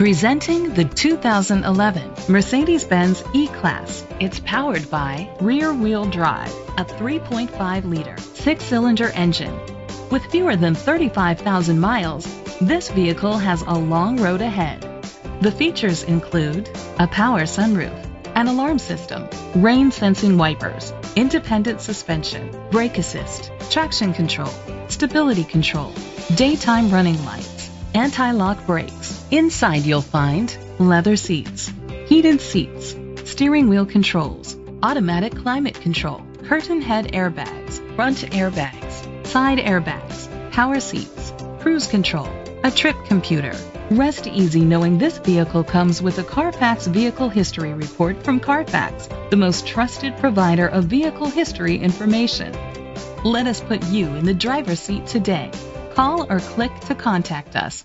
Presenting the 2011 Mercedes-Benz E-Class. It's powered by rear-wheel drive, a 3.5-liter six-cylinder engine. With fewer than 35,000 miles, this vehicle has a long road ahead. The features include a power sunroof, an alarm system, rain sensing wipers, independent suspension, brake assist, traction control, stability control, daytime running lights, anti-lock brakes. Inside you'll find leather seats, heated seats, steering wheel controls, automatic climate control, curtain head airbags, front airbags, side airbags, power seats, cruise control, a trip computer. Rest easy knowing this vehicle comes with a Carfax Vehicle History Report from Carfax, the most trusted provider of vehicle history information. Let us put you in the driver's seat today. Call or click to contact us.